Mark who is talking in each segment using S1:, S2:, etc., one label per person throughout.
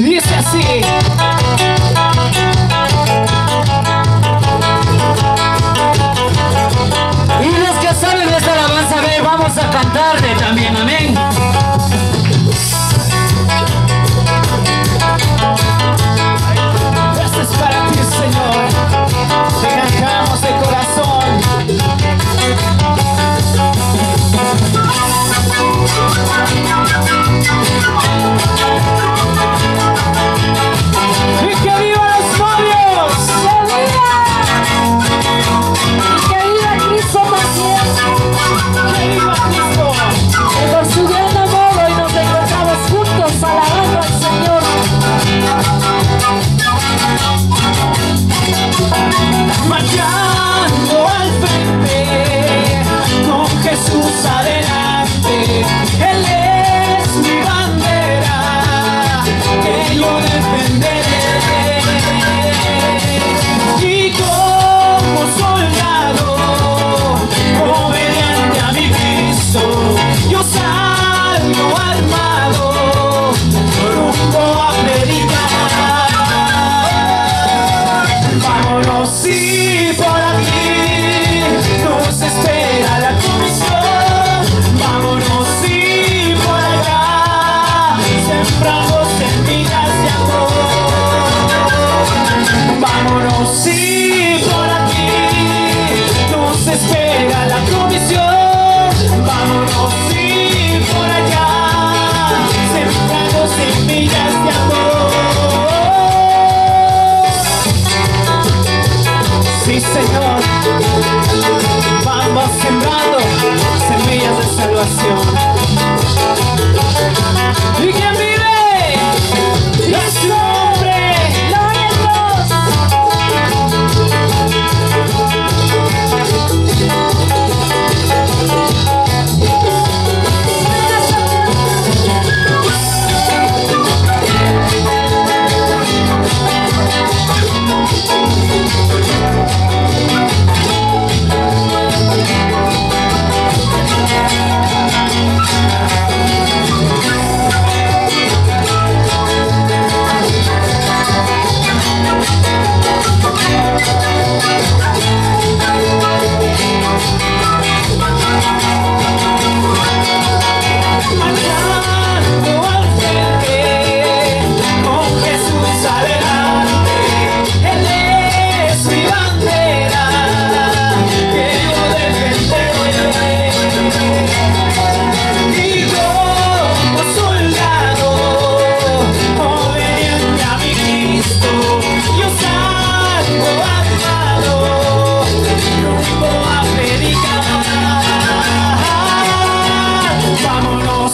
S1: Dice así.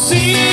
S1: see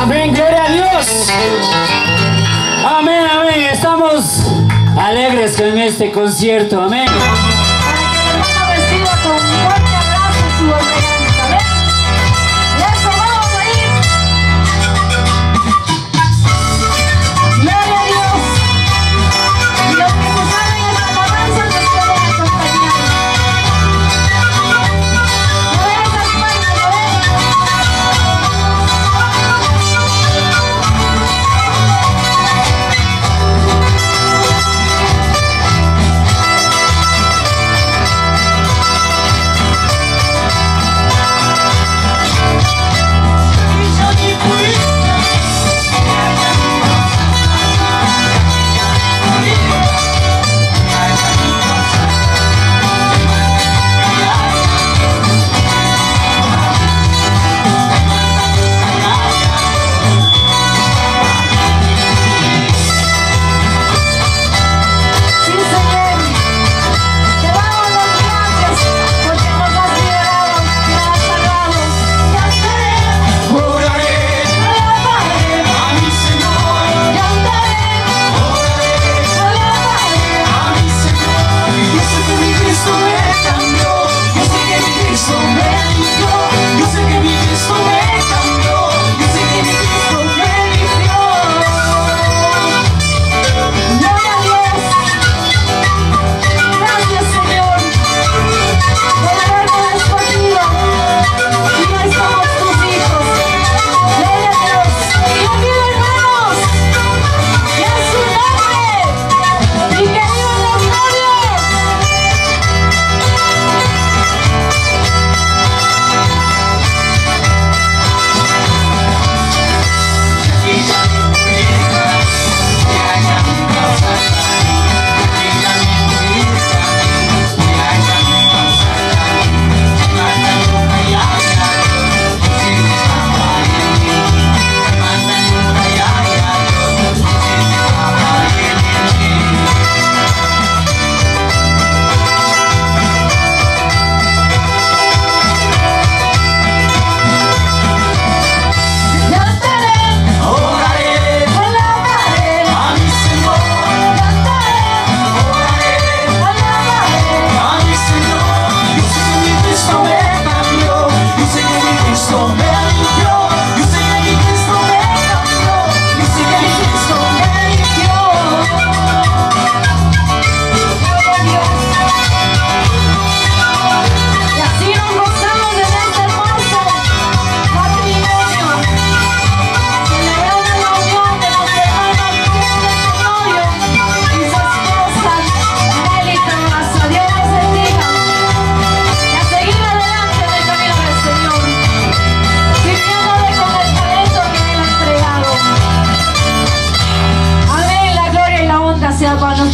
S2: Amén, gloria a Dios. Amén, amén. Estamos alegres con este concierto. Amén.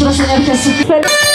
S3: Seigneur Jésus.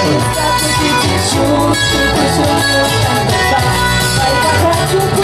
S3: Stop the kitchen, shoot, shoot, shoot, shoot, shoot, shoot, shoot, shoot, shoot,